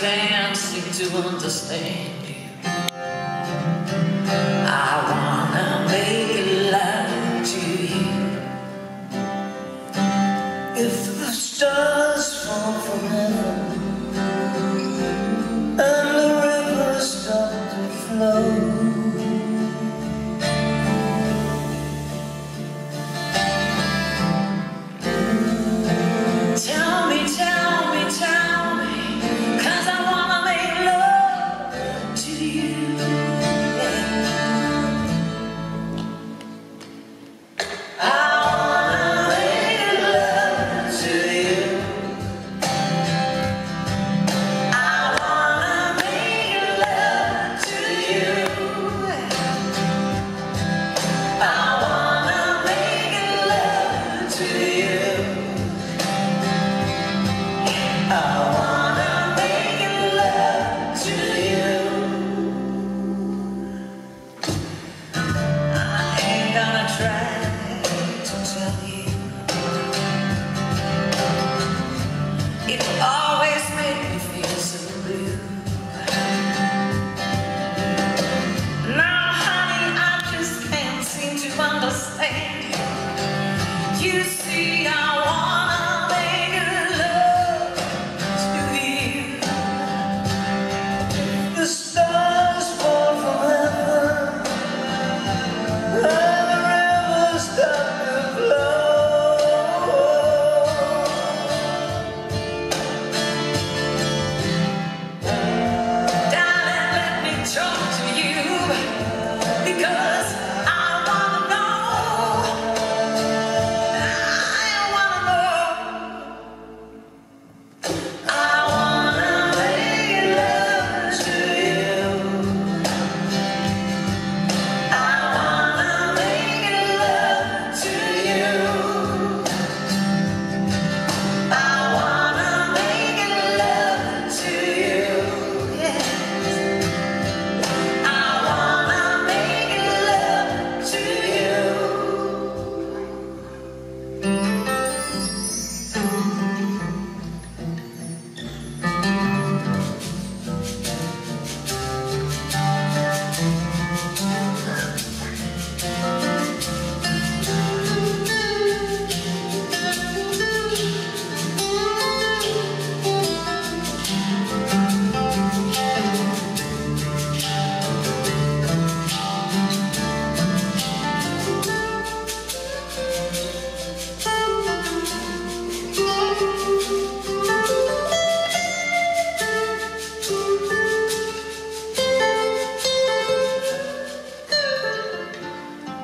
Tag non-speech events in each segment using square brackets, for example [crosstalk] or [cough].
To understand you. I wanna make love to you. If the stars fall from heaven. understand. You.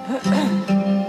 Uh-uh. [coughs]